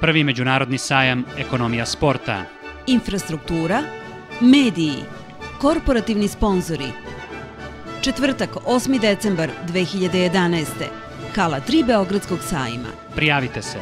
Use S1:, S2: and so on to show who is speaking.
S1: prvi međunarodni sajam ekonomija sporta.
S2: Infrastruktura, mediji, korporativni sponzori. Četvrtak, 8. decembar 2011. Hala 3 Beogradskog sajma.
S1: Prijavite se.